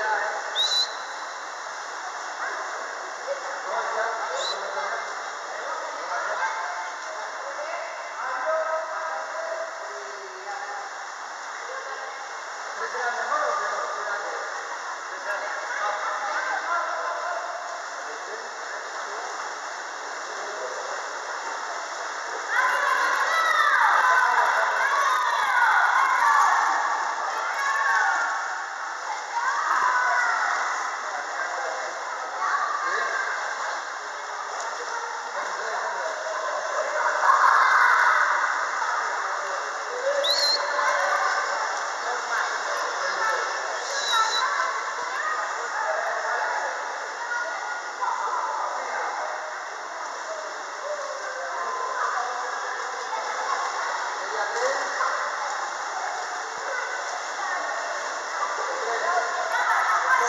olhos.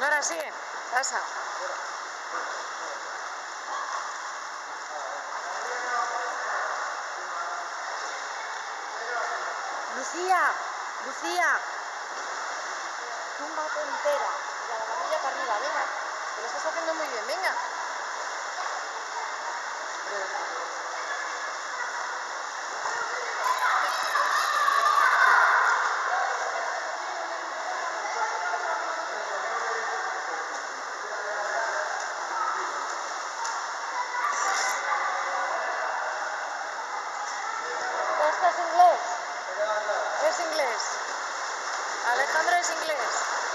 Venga, sigue. Pasa. Lucía, Lucía. Túmbate entera. La barrilla para arriba, venga. Alejandro es inglés.